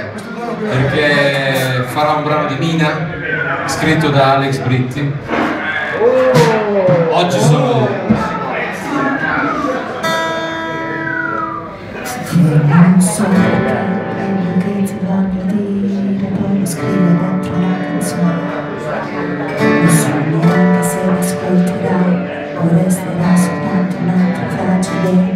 perché farà un brano di Mina scritto da Alex Britti. Oggi sono non so quello che ti voglio dire, poi lo scrivo dentro una canzone. Non so neanche se l'ascolterai, o resterà soltanto un'altra fragile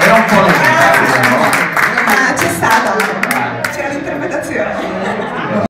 Era un po' la... Ah, c'è stata.